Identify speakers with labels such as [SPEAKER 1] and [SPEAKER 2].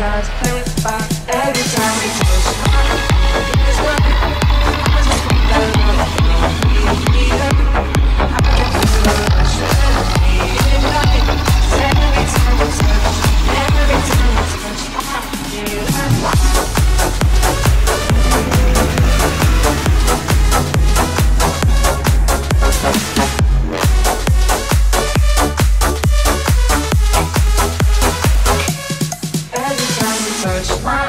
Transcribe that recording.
[SPEAKER 1] tries to play with every time we touch fire. It's Every time we touch, every time we touch, much fun.